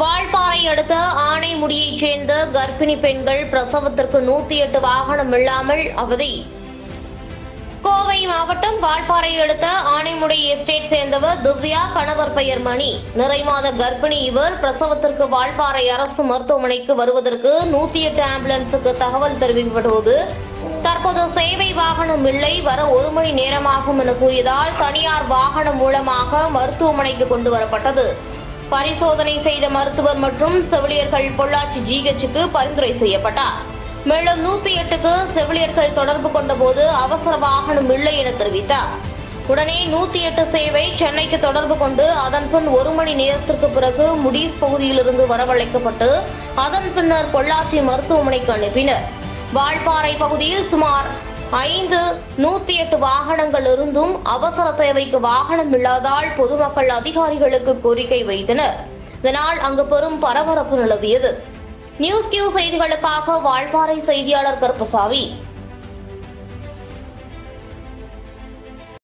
வால்பாறை அடுத்த ஆனைமுடியைச் சேர்ந்த கர்ப்பிணி பெண்கள் பிரசவத்திற்கு நூத்தி எட்டு வாகனம் இல்லாமல் அவதி. கோவை மாவட்டம் வால்பாறை அடுத்த ஆனைமுடி எஸ்டேட் சேர்ந்தவர் திவ்யா கணவர் பெயர் மணி. நிறைமாத கர்ப்பிணி இவர் பிரசவத்திற்கு வால்பாறை அரசு மருத்துவமனைக்கு வருவதற்கு நூத்தி எட்டு ஆம்புலன்ஸுக்கு தகவல் தெரிவிக்கப்பட்டபோது தற்போது சேவை வாகனம் இல்லை வர ஒரு மணி நேரமாகும் என கூறியதால் தனியார் வாகனம் மூலமாக மருத்துவமனைக்கு கொண்டு வரப்பட்டது. பரிசோதனை செய்த மருத்துவர் மற்றும் செவிலியர்கள் பொள்ளாச்சி ஜிஹெச்சுக்கு பரிந்துரை செய்யப்பட்டார். மேலும் நூத்தி எட்டுக்கு செவிலியர்கள் தொடர்பு கொண்டபோது அவசர வாகனம் இல்லை என தெரிவித்தார். உடனே நூத்தி எட்டு சேவை சென்னைக்கு தொடர்பு கொண்டு அதன் பின் ஒரு மணி நேரத்திற்கு பிறகு முடிஸ் பகுதியிலிருந்து வரவழைக்கப்பட்டு அதன் பின்னர் பொள்ளாச்சி மருத்துவமனைக்கு அனுப்பினர். வால்பாறை பகுதியில் சுமார் ஐந்து நூத்தி எட்டு வாகனங்கள் இருந்தும் அவசர தேவைக்கு வாகனம் இல்லாதால் பொதுமக்கள் அதிகாரிகளுக்கு கோரிக்கை வைத்தனர். இதனால் அங்கு பெரும் பரபரப்பு நிலவியது. நியூஸ் கியூ செய்திகளுக்காக வாழ்வாரை செய்தியாளர் கருப்பசாமி.